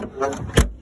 来